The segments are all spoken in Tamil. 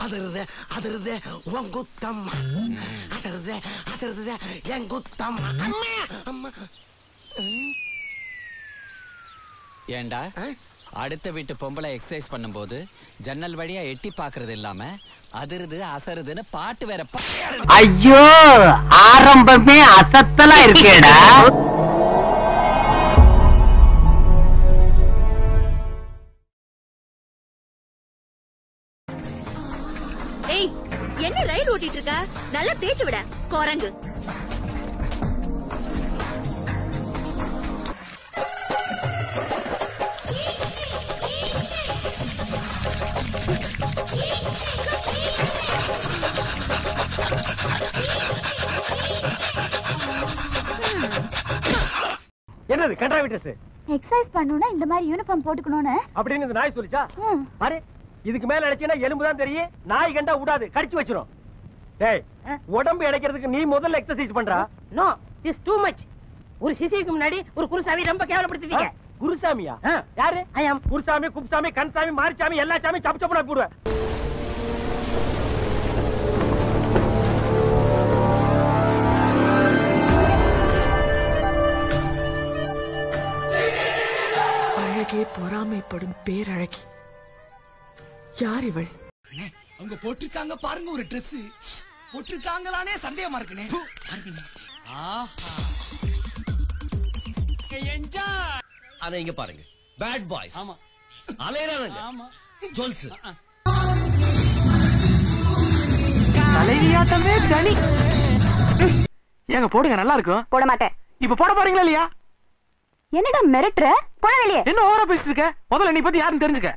அதிருது அதிருது உன் குத்தம் அதிருது அதிருது என் குத்தம் அம்மா அம்மா. ஏண்டா? அடுத்த வீட்டு பொம்பளை எக்ஸசைஸ் பண்ணும்போது ஜன்னல் வழியா எட்டி பாக்குறது இல்லாம அதிருது அசருதுன்னு பாட்டு வேற பா- ஐயோ ஆரம்பமே அசத்தலா இருக்கேடா. ஏய் என்ன ரயில் ஓட்டிட்டு இருக்க நல்லா தேய்ச்சு விட. குரங்கு. என்னது கண்டாவி ட்ரெஸ் எக்ஸசைஸ் பண்ணணும்னா இந்த மாதிரி யூனிஃபார்ம் போட்டுக்கணும்னு. அப்படின்னு இந்த நாய் சொல்லிச்சா. பாரு இதுக்கு மேல அடிச்சீங்கன்னா எலும்பு தான் தெரியும் நாய் கண்டா விடாது கடிச்சு வச்சிரும். டேய் உடம்பு இடைக்கிறதுக்கு நீ முதல்ல எக்ஸசைஸ் பண்றா. நோ இஸ் டூ மச் ஒரு சிசிக்கு முன்னாடி ஒரு குருசாமி ரொம்ப கேவலப்படுத்திட்டீங்க. குருசாமியா? யாரு? குருசாமி குப்சாமி கன்சாமி மாரிசாமி எல்லா சாமி சப்பு சப்புனா போடுவேன். அழகே பொறாமைப்படும் பேரழகி. யார் இவள்? அங்க போட்டிருக்காங்க பாருங்க ஒரு Dress. போட்டிருக்காங்களானே சந்தேகமா இருக்குனே ஆனா இங்க பாருங்க. பேட் பாய்ஸ் ஆமா. அலையறானுங்க. ஆமா. ஜொல்ஸ் தலைவியாட்டமே தனி. ஏங்க போடுங்க நல்லா இருக்கும். போட மாட்டேன். இப்ப போட போறீங்களா இல்லையா? என்னடா மிரட்டுற? போட வெளியே என்ன ஓவரா பேசிட்டு இருக்க? முதல்ல நீ பத்தி யாருன்னு தெரிஞ்சுக்க.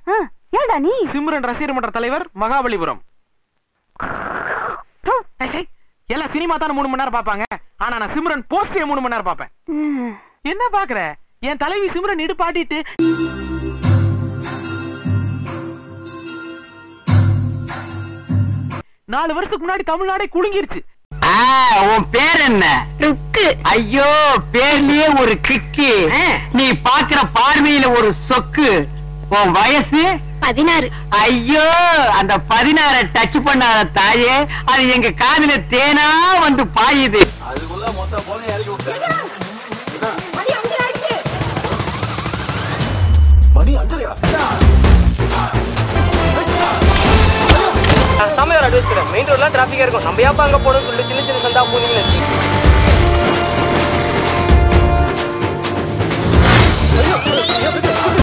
ஏடா நீ? சிம்ரன் ரசிகர் மன்ற தலைவர் மகாபலிபுரம். எல்லாம் சினிமா தானே மூணு மணி நேரம் பாப்பாங்க ஆனா நான் சிம்ரன் போஸ்டே மூணு மணி நேரம் பாப்பேன் என்ன பாக்குற என் தலைவி சிம்ரன் இடுப்பாட்டிட்டு. நாலு வருஷத்துக்கு முன்னாடி தமிழ்நாடே குலுங்கிருச்சு. உன் பேர் என்ன? ஐயோ பேர்லயே ஒரு கிக்கு. நீ பாக்குற பார்வையில ஒரு சொக்கு. உன் வயசு? பதினாறு. ஐயோ அந்த பதினாற டச் பண்ணாத தாயே அது எங்க காதுல தேனா வந்து பாயுது. மணி அஞ்சரையா? ஃபுல்லாக டிராஃபிக்காக இருக்கும். நம்ம ஏப்பா அங்கே போகணும்னு சொல்லிட்டு சின்ன சின்ன சந்தா போனீங்கன்னு